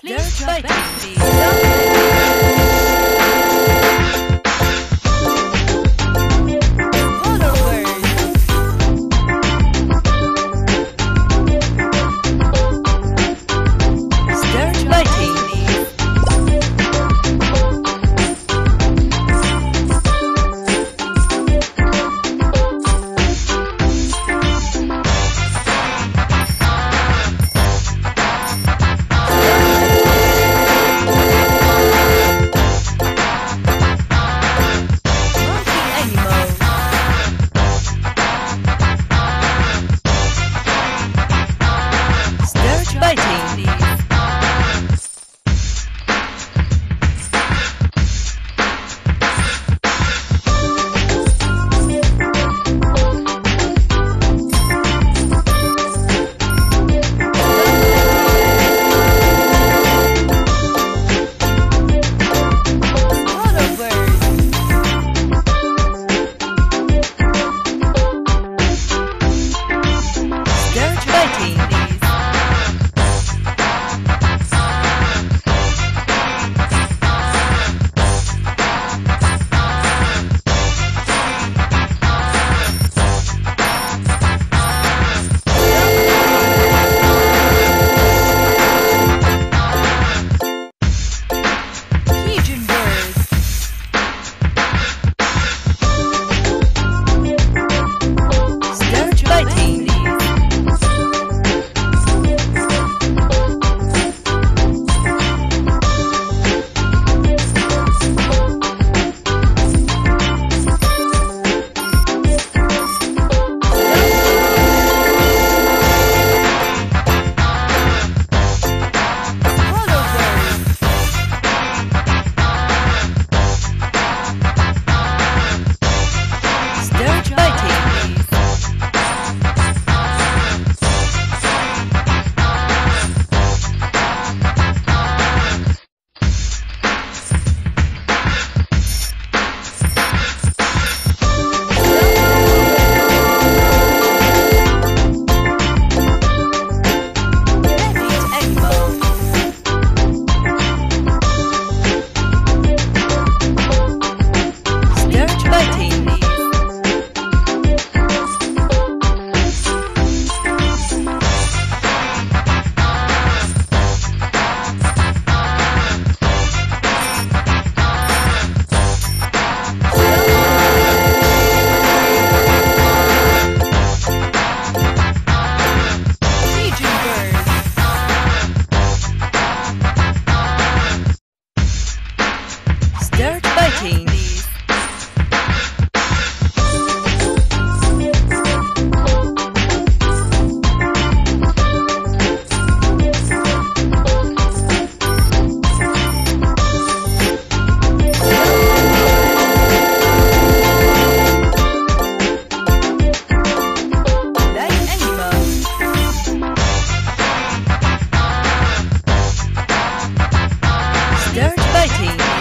Please, please. Dirt biking.